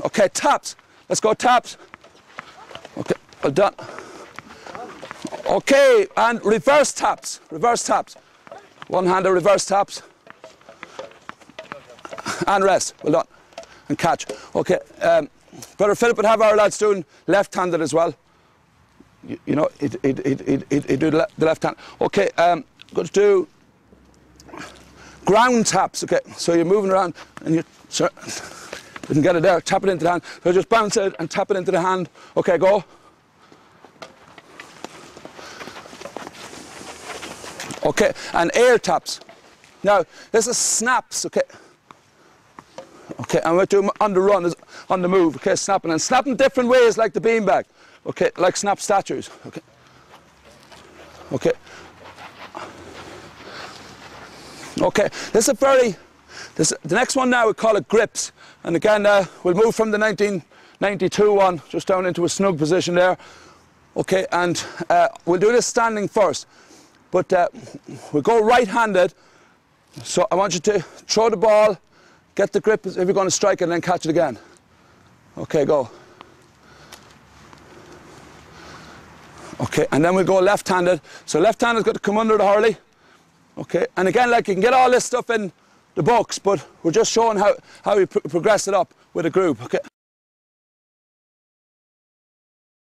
Okay, taps. Let's go taps. Okay, well done. Okay, and reverse taps. Reverse taps. One handed reverse taps. And rest. Well done. And catch. Okay, um, Brother Philip would have our lads doing left handed as well. You, you know, it, it, it, it, it, do the, le- the left hand. Okay, um, going to do ground taps. Okay, so you're moving around and you sir, didn't get it there. Tap it into the hand. So just bounce it and tap it into the hand. Okay, go. Okay, and air taps. Now this is snaps. Okay. Okay, and we're doing on the run, on the move. Okay, snapping and snapping different ways, like the beanbag. Okay, like snap statues. Okay. Okay. Okay, this is a very, this, the next one now we call it grips. And again, uh, we'll move from the 1992 one just down into a snug position there. Okay, and uh, we'll do this standing first. But uh, we'll go right-handed. So I want you to throw the ball, get the grip if you're going to strike it, and then catch it again. Okay, go. Okay, and then we'll go left-handed. So left-handed's got to come under the hurley. Okay, and again, like you can get all this stuff in the books, but we're just showing how, how we pr- it up with a group. Okay.